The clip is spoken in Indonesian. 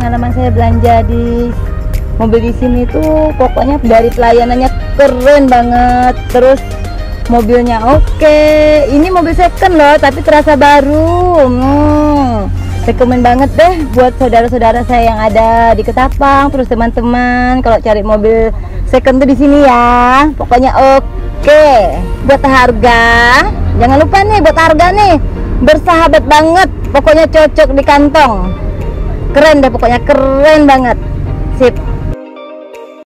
yang saya belanja di mobil di sini tuh pokoknya dari pelayanannya keren banget. Terus mobilnya oke. Ini mobil second loh tapi terasa baru. Hmm, rekomen banget deh buat saudara-saudara saya yang ada di Ketapang terus teman-teman kalau cari mobil second tuh di sini ya. Pokoknya oke. Buat harga jangan lupa nih buat harga nih. Bersahabat banget pokoknya cocok di kantong keren deh pokoknya keren banget. Sip